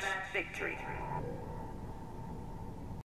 Batman's victory.